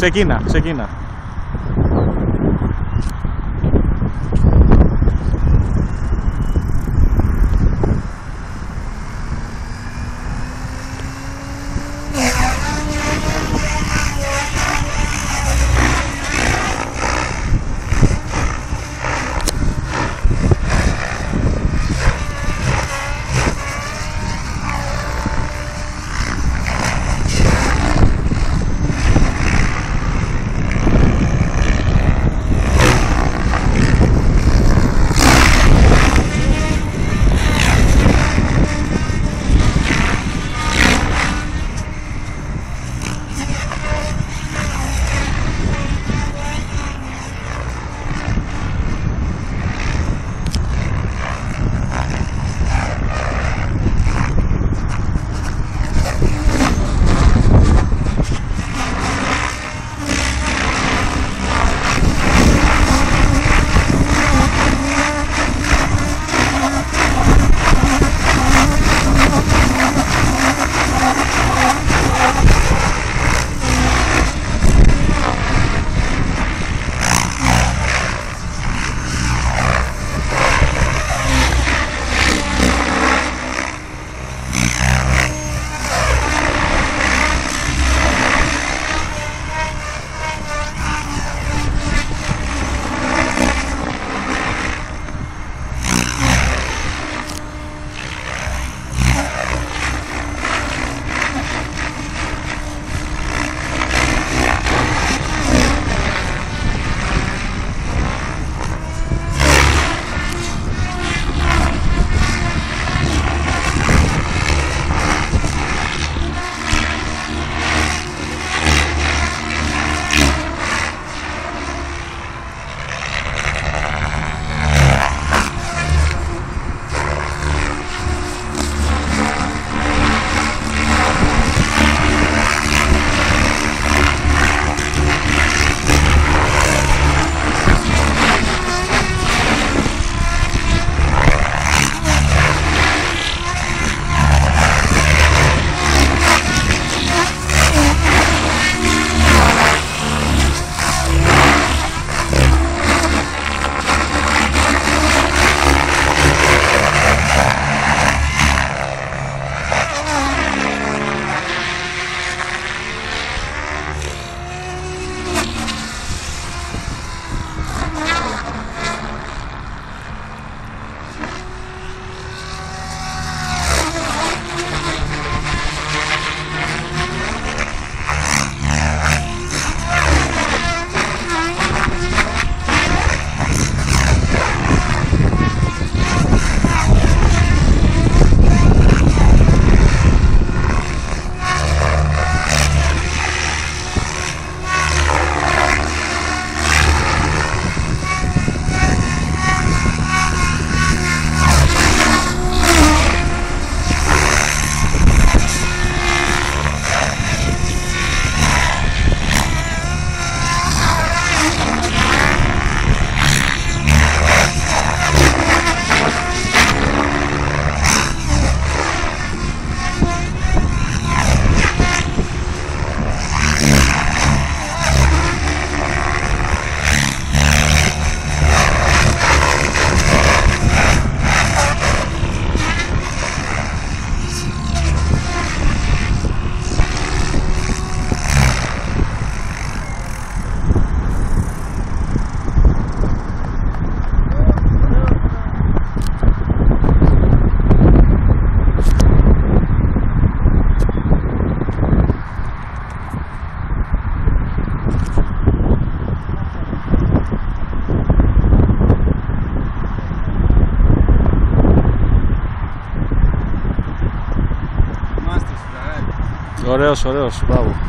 Ξεκίνα, ξεκίνα. Toreos, toreos, bravo.